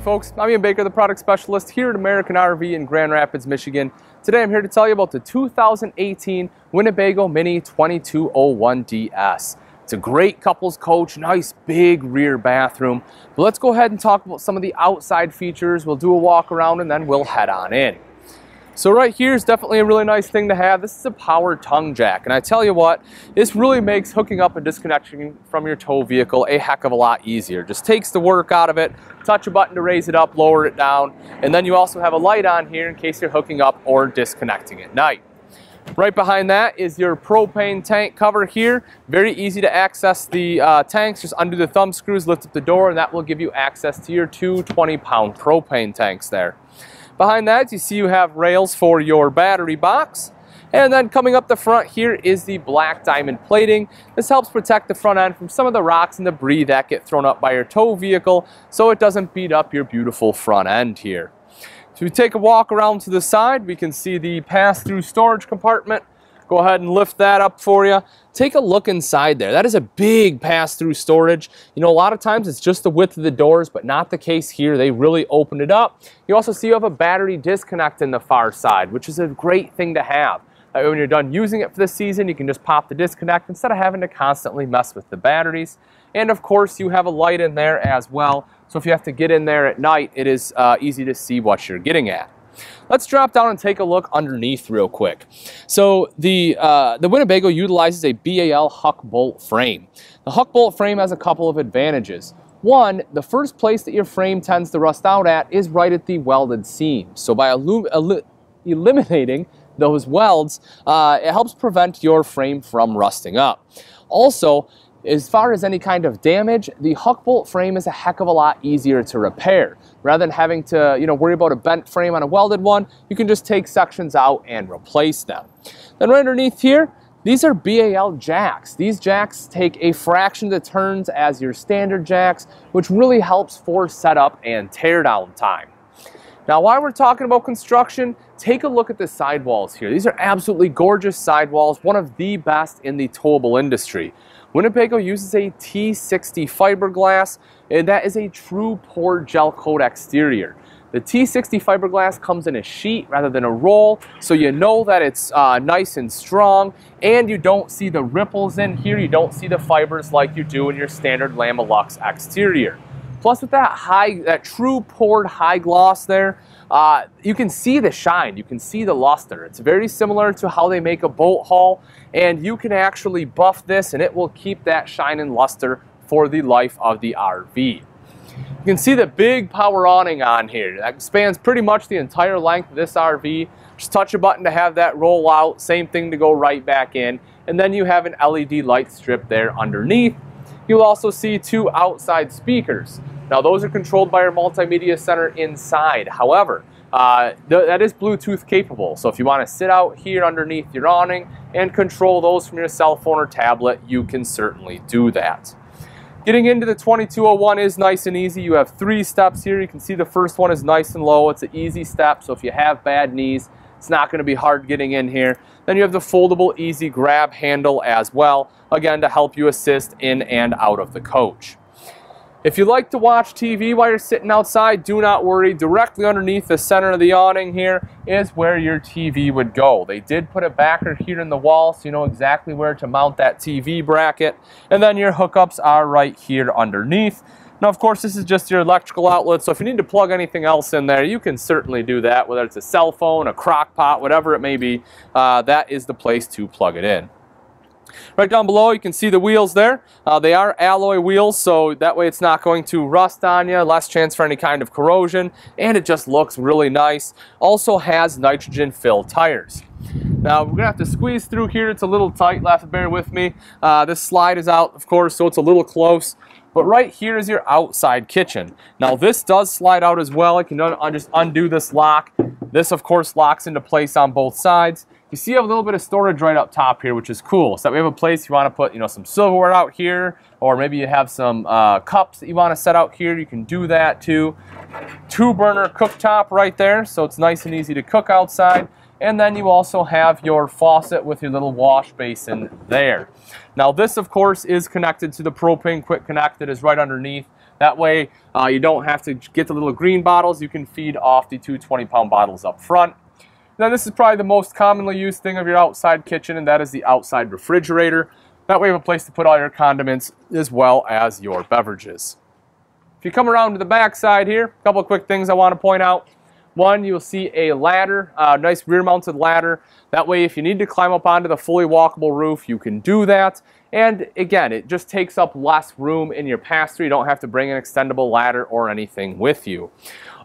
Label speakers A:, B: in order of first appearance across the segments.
A: folks, I'm Ian Baker, the product specialist here at American RV in Grand Rapids, Michigan. Today I'm here to tell you about the 2018 Winnebago Minnie 2201DS. It's a great couples coach, nice big rear bathroom. But let's go ahead and talk about some of the outside features. We'll do a walk around and then we'll head on in. So right here is definitely a really nice thing to have. This is a power tongue jack. And I tell you what, this really makes hooking up and disconnecting from your tow vehicle a heck of a lot easier. Just takes the work out of it. Touch a button to raise it up, lower it down. And then you also have a light on here in case you're hooking up or disconnecting at night. Right behind that is your propane tank cover here. Very easy to access the uh, tanks. Just undo the thumb screws, lift up the door, and that will give you access to your two 20-pound propane tanks there. Behind that, you see you have rails for your battery box. And then coming up the front here is the black diamond plating. This helps protect the front end from some of the rocks and debris that get thrown up by your tow vehicle so it doesn't beat up your beautiful front end here. So we take a walk around to the side, we can see the pass-through storage compartment Go ahead and lift that up for you. Take a look inside there. That is a big pass-through storage. You know, a lot of times it's just the width of the doors, but not the case here. They really open it up. You also see you have a battery disconnect in the far side, which is a great thing to have. Uh, when you're done using it for the season, you can just pop the disconnect instead of having to constantly mess with the batteries. And of course, you have a light in there as well. So if you have to get in there at night, it is uh, easy to see what you're getting at. Let's drop down and take a look underneath real quick. So the, uh, the Winnebago utilizes a BAL Huck bolt frame. The Huck bolt frame has a couple of advantages. One, the first place that your frame tends to rust out at is right at the welded seam. So by eliminating those welds, uh, it helps prevent your frame from rusting up. Also, as far as any kind of damage, the Huck bolt frame is a heck of a lot easier to repair. Rather than having to you know, worry about a bent frame on a welded one, you can just take sections out and replace them. Then right underneath here, these are BAL jacks. These jacks take a fraction of the turns as your standard jacks, which really helps for setup and teardown time. Now, while we're talking about construction, take a look at the sidewalls here. These are absolutely gorgeous sidewalls, one of the best in the towable industry. Winnebago uses a T60 fiberglass, and that is a true poured gel coat exterior. The T60 fiberglass comes in a sheet rather than a roll, so you know that it's uh, nice and strong, and you don't see the ripples in here. You don't see the fibers like you do in your standard Lamilux exterior. Plus with that high, that true poured high gloss there, uh, you can see the shine, you can see the luster. It's very similar to how they make a boat hull, and you can actually buff this and it will keep that shine and luster for the life of the RV. You can see the big power awning on here. That spans pretty much the entire length of this RV. Just touch a button to have that roll out, same thing to go right back in. And then you have an LED light strip there underneath. You'll also see two outside speakers. Now those are controlled by our multimedia center inside. However, uh, th that is Bluetooth capable. So if you want to sit out here underneath your awning and control those from your cell phone or tablet, you can certainly do that. Getting into the 2201 is nice and easy. You have three steps here. You can see the first one is nice and low. It's an easy step, so if you have bad knees, it's not going to be hard getting in here. Then you have the foldable easy grab handle as well, again to help you assist in and out of the coach. If you like to watch TV while you're sitting outside, do not worry. Directly underneath the center of the awning here is where your TV would go. They did put a backer here in the wall so you know exactly where to mount that TV bracket. And then your hookups are right here underneath. Now, of course, this is just your electrical outlet, so if you need to plug anything else in there, you can certainly do that, whether it's a cell phone, a crock pot, whatever it may be, uh, that is the place to plug it in. Right down below, you can see the wheels there. Uh, they are alloy wheels, so that way it's not going to rust on you, less chance for any kind of corrosion, and it just looks really nice. Also has nitrogen-filled tires. Now, we're to have to squeeze through here. It's a little tight. To bear with me. Uh, this slide is out, of course, so it's a little close. But right here is your outside kitchen. Now, this does slide out as well. I can un just undo this lock. This, of course, locks into place on both sides. You see a little bit of storage right up top here, which is cool. So we have a place you want to put, you know, some silverware out here, or maybe you have some uh, cups that you want to set out here. You can do that too. Two burner cooktop right there, so it's nice and easy to cook outside. And then you also have your faucet with your little wash basin there. Now this, of course, is connected to the propane quick connect that is right underneath. That way, uh, you don't have to get the little green bottles. You can feed off the two 20-pound bottles up front. Now this is probably the most commonly used thing of your outside kitchen, and that is the outside refrigerator. That way you have a place to put all your condiments as well as your beverages. If you come around to the back side here, a couple of quick things I want to point out. One, you'll see a ladder, a nice rear mounted ladder. That way if you need to climb up onto the fully walkable roof, you can do that. And again, it just takes up less room in your pass-through. You don't have to bring an extendable ladder or anything with you.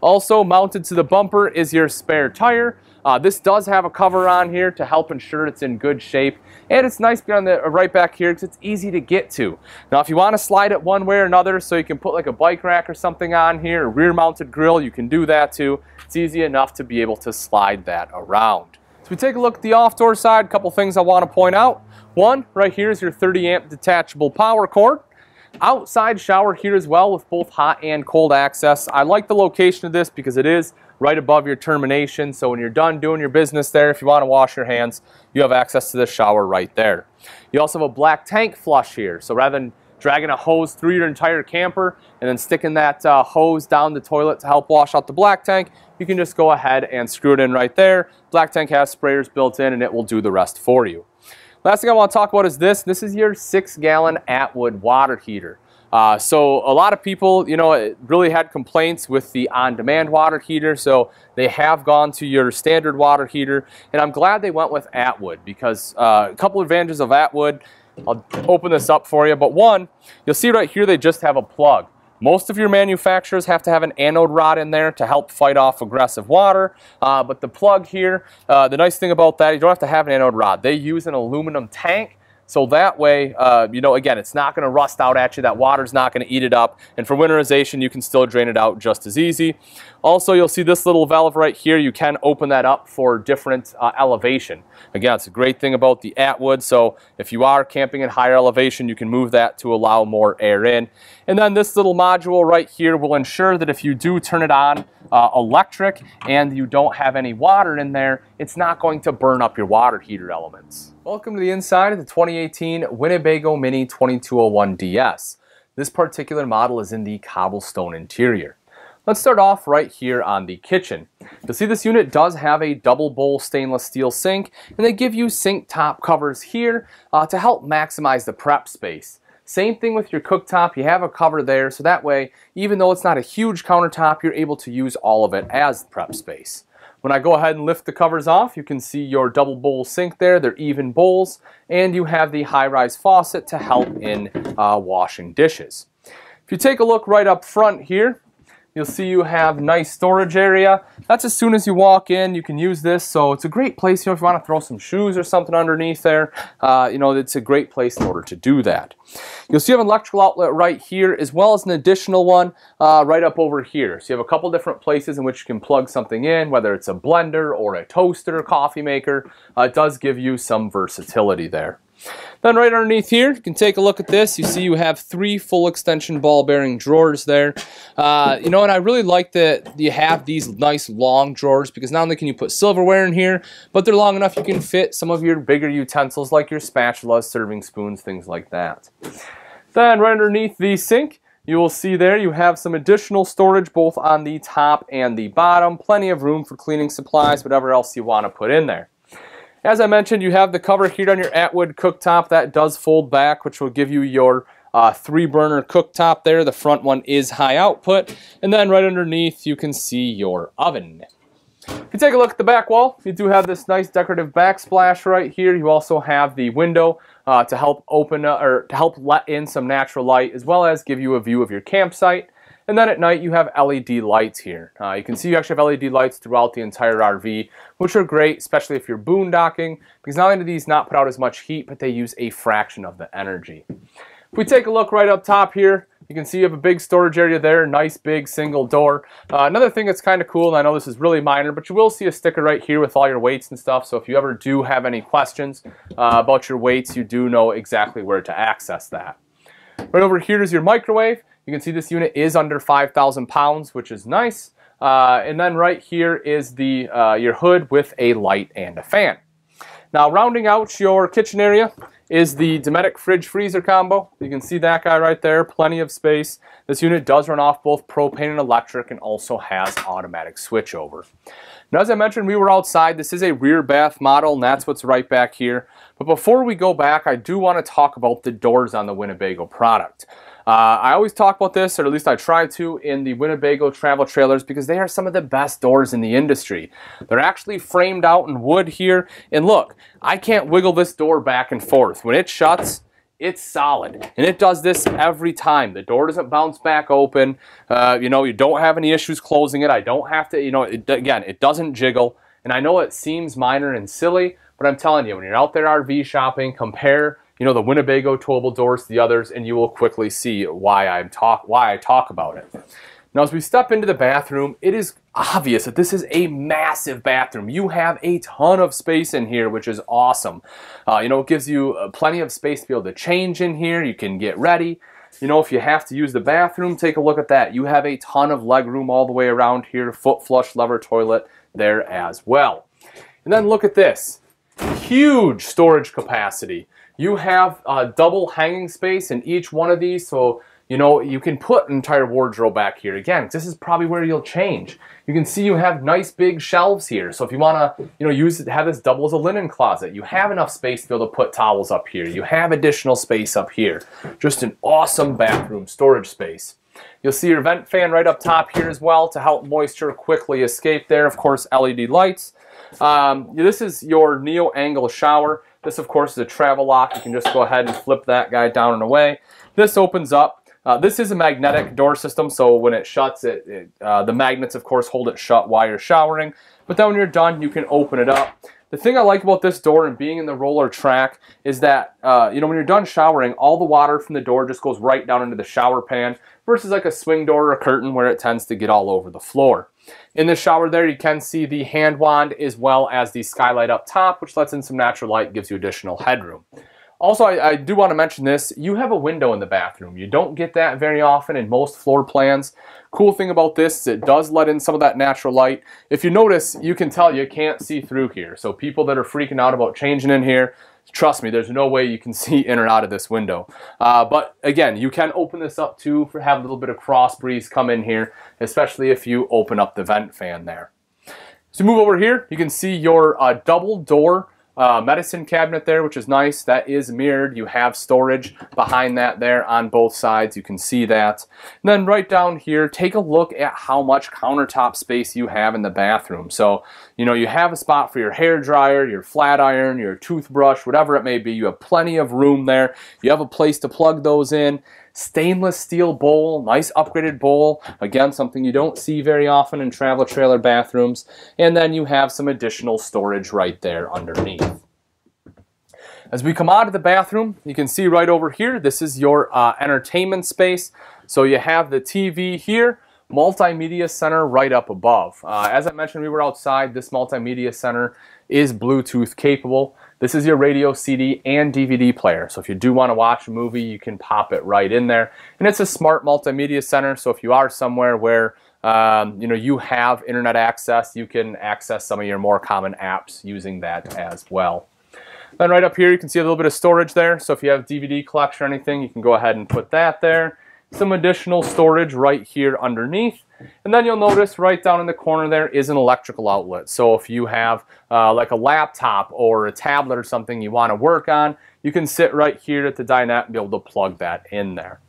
A: Also mounted to the bumper is your spare tire. Uh, this does have a cover on here to help ensure it's in good shape. And it's nice on the uh, right back here because it's easy to get to. Now if you want to slide it one way or another so you can put like a bike rack or something on here, a rear mounted grill, you can do that too. It's easy enough to be able to slide that around. So we take a look at the off-door side, a couple things I want to point out. One, right here is your 30 amp detachable power cord. Outside shower here as well with both hot and cold access. I like the location of this because it is right above your termination. So when you're done doing your business there, if you want to wash your hands, you have access to the shower right there. You also have a black tank flush here. So rather than dragging a hose through your entire camper and then sticking that uh, hose down the toilet to help wash out the black tank, you can just go ahead and screw it in right there. Black tank has sprayers built in and it will do the rest for you. Last thing I want to talk about is this. This is your six gallon Atwood water heater. Uh, so a lot of people, you know, really had complaints with the on-demand water heater, so they have gone to your standard water heater, and I'm glad they went with Atwood because uh, a couple advantages of Atwood. I'll open this up for you, but one, you'll see right here they just have a plug. Most of your manufacturers have to have an anode rod in there to help fight off aggressive water, uh, but the plug here, uh, the nice thing about that, you don't have to have an anode rod. They use an aluminum tank so that way, uh, you know, again, it's not going to rust out at you. That water's not going to eat it up. And for winterization, you can still drain it out just as easy. Also, you'll see this little valve right here. You can open that up for different uh, elevation. Again, it's a great thing about the Atwood. So if you are camping at higher elevation, you can move that to allow more air in. And then this little module right here will ensure that if you do turn it on uh, electric and you don't have any water in there, it's not going to burn up your water heater elements. Welcome to the inside of the 2018 Winnebago Minnie 2201DS. This particular model is in the cobblestone interior. Let's start off right here on the kitchen. You'll see this unit does have a double bowl stainless steel sink and they give you sink top covers here uh, to help maximize the prep space. Same thing with your cooktop, you have a cover there so that way even though it's not a huge countertop you're able to use all of it as prep space. When I go ahead and lift the covers off, you can see your double bowl sink there. They're even bowls. And you have the high-rise faucet to help in uh, washing dishes. If you take a look right up front here, You'll see you have nice storage area. That's as soon as you walk in, you can use this. So it's a great place, you know, if you want to throw some shoes or something underneath there, uh, you know, it's a great place in order to do that. You'll see you have an electrical outlet right here, as well as an additional one uh, right up over here. So you have a couple different places in which you can plug something in, whether it's a blender or a toaster, coffee maker. Uh, it does give you some versatility there. Then right underneath here, you can take a look at this. You see you have three full extension ball bearing drawers there. Uh, you know, and I really like that you have these nice long drawers because not only can you put silverware in here, but they're long enough you can fit some of your bigger utensils like your spatulas, serving spoons, things like that. Then right underneath the sink, you will see there you have some additional storage both on the top and the bottom. Plenty of room for cleaning supplies, whatever else you want to put in there. As I mentioned, you have the cover here on your Atwood cooktop. That does fold back, which will give you your uh, three burner cooktop there. The front one is high output. And then right underneath, you can see your oven. If you take a look at the back wall, you do have this nice decorative backsplash right here. You also have the window uh, to help open uh, or to help let in some natural light as well as give you a view of your campsite. And then at night you have LED lights here. Uh, you can see you actually have LED lights throughout the entire RV, which are great, especially if you're boondocking, because not only do these not put out as much heat, but they use a fraction of the energy. If we take a look right up top here, you can see you have a big storage area there, nice big single door. Uh, another thing that's kind of cool, and I know this is really minor, but you will see a sticker right here with all your weights and stuff, so if you ever do have any questions uh, about your weights, you do know exactly where to access that. Right over here is your microwave. You can see this unit is under 5,000 pounds, which is nice. Uh, and then right here is the uh, your hood with a light and a fan. Now rounding out your kitchen area is the Dometic fridge freezer combo. You can see that guy right there, plenty of space. This unit does run off both propane and electric and also has automatic switchover. Now as I mentioned, we were outside. This is a rear bath model and that's what's right back here. But before we go back, I do want to talk about the doors on the Winnebago product. Uh, I always talk about this, or at least I try to, in the Winnebago travel trailers because they are some of the best doors in the industry. They're actually framed out in wood here. And look, I can't wiggle this door back and forth. When it shuts, it's solid and it does this every time the door doesn't bounce back open uh, you know you don't have any issues closing it I don't have to you know it, again it doesn't jiggle and I know it seems minor and silly but I'm telling you when you're out there RV shopping compare you know, the Winnebago towable doors the others, and you will quickly see why I'm talk why I talk about it. Now, as we step into the bathroom, it is obvious that this is a massive bathroom. You have a ton of space in here, which is awesome. Uh, you know, it gives you uh, plenty of space to be able to change in here. You can get ready. You know, if you have to use the bathroom, take a look at that. You have a ton of leg room all the way around here. Foot flush lever toilet there as well. And then look at this. Huge storage capacity. You have a double hanging space in each one of these, so you know you can put an entire wardrobe back here. Again, this is probably where you'll change. You can see you have nice big shelves here, so if you want to you know use it, have this double as a linen closet, you have enough space to be able to put towels up here. You have additional space up here. Just an awesome bathroom storage space. You'll see your vent fan right up top here as well to help moisture quickly escape there. Of course, LED lights. Um, this is your Neo Angle shower. This, of course, is a travel lock. You can just go ahead and flip that guy down and away. This opens up. Uh, this is a magnetic door system, so when it shuts, it, it uh, the magnets, of course, hold it shut while you're showering. But then when you're done, you can open it up. The thing I like about this door and being in the roller track is that, uh, you know, when you're done showering, all the water from the door just goes right down into the shower pan versus like a swing door or a curtain where it tends to get all over the floor. In the shower there, you can see the hand wand as well as the skylight up top, which lets in some natural light, gives you additional headroom. Also, I, I, do want to mention this. You have a window in the bathroom. You don't get that very often in most floor plans. Cool thing about this is it does let in some of that natural light. If you notice, you can tell you can't see through here. So people that are freaking out about changing in here, trust me, there's no way you can see in or out of this window. Uh, but again, you can open this up too for have a little bit of cross breeze come in here, especially if you open up the vent fan there. So move over here, you can see your uh, double door uh, medicine cabinet there, which is nice. That is mirrored. You have storage behind that there on both sides. You can see that. And then right down here, take a look at how much countertop space you have in the bathroom. So, you know, you have a spot for your hair dryer, your flat iron, your toothbrush, whatever it may be. You have plenty of room there. You have a place to plug those in stainless steel bowl, nice upgraded bowl. Again, something you don't see very often in travel trailer bathrooms. And then you have some additional storage right there underneath. As we come out of the bathroom, you can see right over here, this is your uh, entertainment space. So you have the TV here, multimedia center right up above. Uh, as I mentioned, we were outside. This multimedia center is Bluetooth capable. This is your radio, CD, and DVD player. So if you do want to watch a movie, you can pop it right in there. And it's a smart multimedia center. So if you are somewhere where um, you know you have internet access, you can access some of your more common apps using that as well. Then right up here, you can see a little bit of storage there. So if you have DVD collection or anything, you can go ahead and put that there. Some additional storage right here underneath. And then you'll notice right down in the corner there is an electrical outlet. So if you have uh, like a laptop or a tablet or something you want to work on, you can sit right here at the dinette and be able to plug that in there.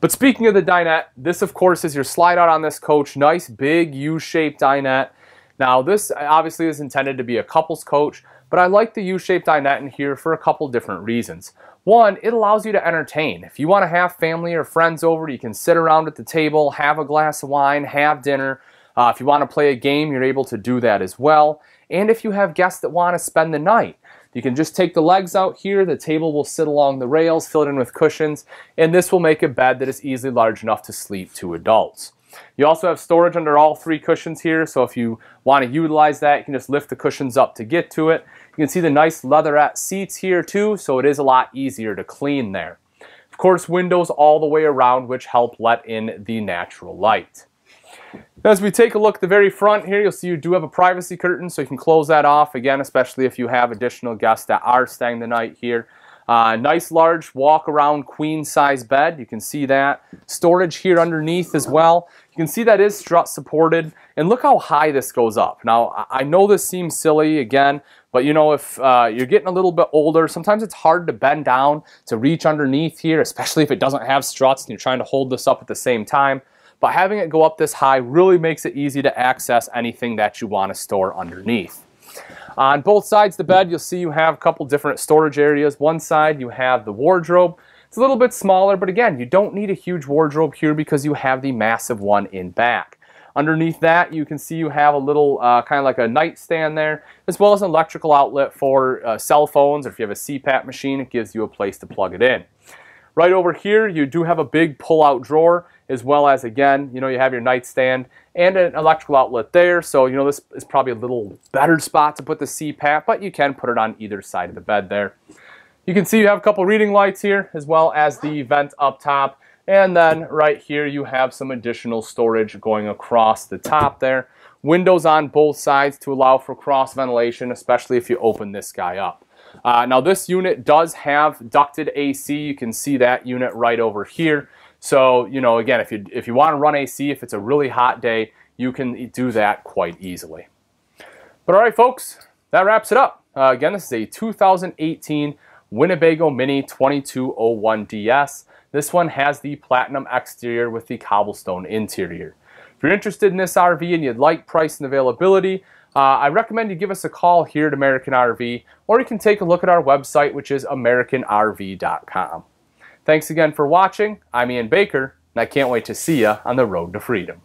A: But speaking of the dinette, this of course is your slide out on this coach. Nice big U-shaped dinette. Now this obviously is intended to be a couples coach, but I like the U-shaped dinette in here for a couple different reasons. One, it allows you to entertain. If you want to have family or friends over, you can sit around at the table, have a glass of wine, have dinner. Uh, if you want to play a game, you're able to do that as well. And if you have guests that want to spend the night, you can just take the legs out here, the table will sit along the rails, fill it in with cushions, and this will make a bed that is easily large enough to sleep two adults. You also have storage under all three cushions here, so if you want to utilize that, you can just lift the cushions up to get to it. You can see the nice leatherette seats here too, so it is a lot easier to clean there. Of course, windows all the way around which help let in the natural light. As we take a look at the very front here, you'll see you do have a privacy curtain, so you can close that off, again, especially if you have additional guests that are staying the night here. Uh, nice large walk around queen size bed. You can see that. Storage here underneath as well. You can see that is strut supported. And look how high this goes up. Now, I know this seems silly again, but you know, if uh, you're getting a little bit older, sometimes it's hard to bend down to reach underneath here, especially if it doesn't have struts and you're trying to hold this up at the same time. But having it go up this high really makes it easy to access anything that you want to store underneath. On both sides of the bed, you'll see you have a couple different storage areas. One side, you have the wardrobe. It's a little bit smaller, but again, you don't need a huge wardrobe here because you have the massive one in back. Underneath that, you can see you have a little uh, kind of like a nightstand there, as well as an electrical outlet for uh, cell phones, or if you have a CPAP machine, it gives you a place to plug it in. Right over here, you do have a big pull-out drawer, as well as, again, you know, you have your nightstand and an electrical outlet there. So, you know, this is probably a little better spot to put the CPAP, but you can put it on either side of the bed there. You can see you have a couple reading lights here, as well as the vent up top. And then right here, you have some additional storage going across the top there. Windows on both sides to allow for cross ventilation, especially if you open this guy up. Uh, now this unit does have ducted AC. You can see that unit right over here. So, you know, again, if you, if you want to run AC, if it's a really hot day, you can do that quite easily. But all right, folks, that wraps it up. Uh, again, this is a 2018 Winnebago Minnie 2201DS. This one has the platinum exterior with the cobblestone interior. If you're interested in this RV and you'd like price and availability, uh, I recommend you give us a call here at American RV, or you can take a look at our website, which is AmericanRV.com. Thanks again for watching. I'm Ian Baker, and I can't wait to see you on the road to freedom.